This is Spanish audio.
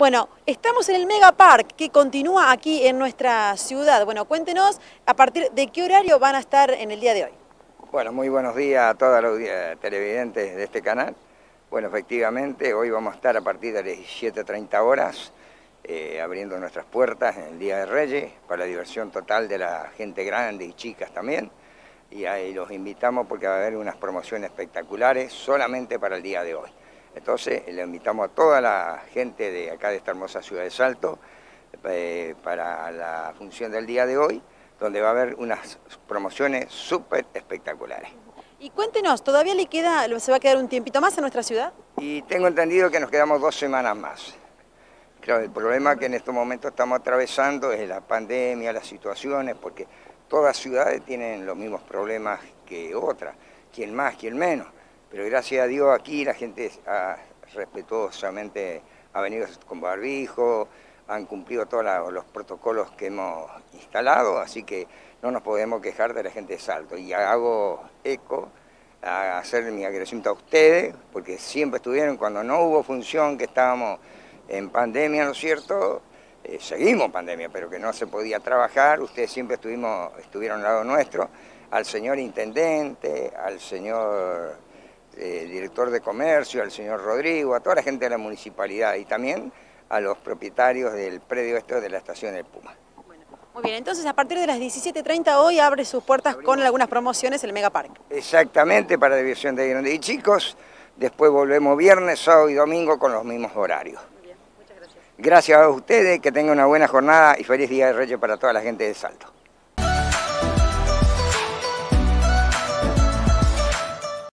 Bueno, estamos en el Mega Park que continúa aquí en nuestra ciudad. Bueno, cuéntenos a partir de qué horario van a estar en el día de hoy. Bueno, muy buenos días a todos los televidentes de este canal. Bueno, efectivamente, hoy vamos a estar a partir de las 17.30 horas eh, abriendo nuestras puertas en el Día de Reyes para la diversión total de la gente grande y chicas también. Y ahí los invitamos porque va a haber unas promociones espectaculares solamente para el día de hoy. Entonces, le invitamos a toda la gente de acá de esta hermosa ciudad de Salto eh, para la función del día de hoy, donde va a haber unas promociones súper espectaculares. Y cuéntenos, ¿todavía le queda, se va a quedar un tiempito más en nuestra ciudad? Y tengo entendido que nos quedamos dos semanas más. Claro, el problema que en estos momentos estamos atravesando es la pandemia, las situaciones, porque todas ciudades tienen los mismos problemas que otras, quien más, quien menos. Pero gracias a Dios aquí la gente ha, respetuosamente ha venido con barbijo, han cumplido todos los protocolos que hemos instalado, así que no nos podemos quejar de la gente de Salto. Y hago eco a hacer mi agradecimiento a ustedes, porque siempre estuvieron, cuando no hubo función, que estábamos en pandemia, ¿no es cierto? Eh, seguimos pandemia, pero que no se podía trabajar, ustedes siempre estuvimos, estuvieron al lado nuestro, al señor intendente, al señor eh, director de comercio, al señor Rodrigo, a toda la gente de la municipalidad y también a los propietarios del predio este de la estación del Puma. muy bien, entonces a partir de las 17.30 hoy abre sus puertas con algunas promociones el Mega Park. Exactamente, para diversión de grandes y chicos. Después volvemos viernes, sábado y domingo con los mismos horarios. Muy bien, muchas gracias. Gracias a ustedes, que tengan una buena jornada y feliz Día de Reyes para toda la gente de Salto.